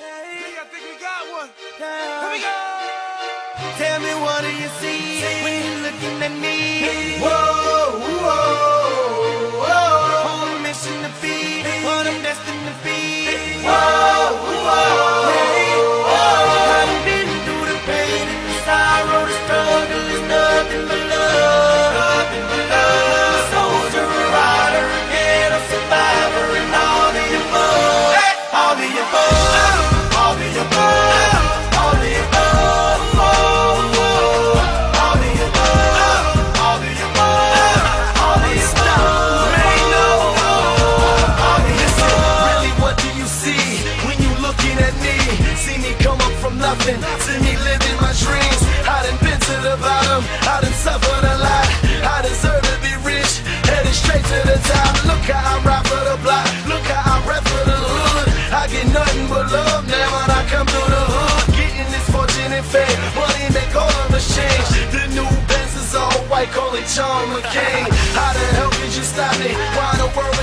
I think we got one. Here we go. Tell me what do you see when when you looking at me? See me come up from nothing, see me living my dreams. I done been to the bottom, I done suffered a lot. I deserve to be rich, headed straight to the top. Look how I'm rap for the block, look how I'm rap for the hood. I get nothing but love now when I come through the hood. Getting this fortune and fame, money make all of us change. The new Benz is all white, call it John McCain. How the hell could you stop me? Why the world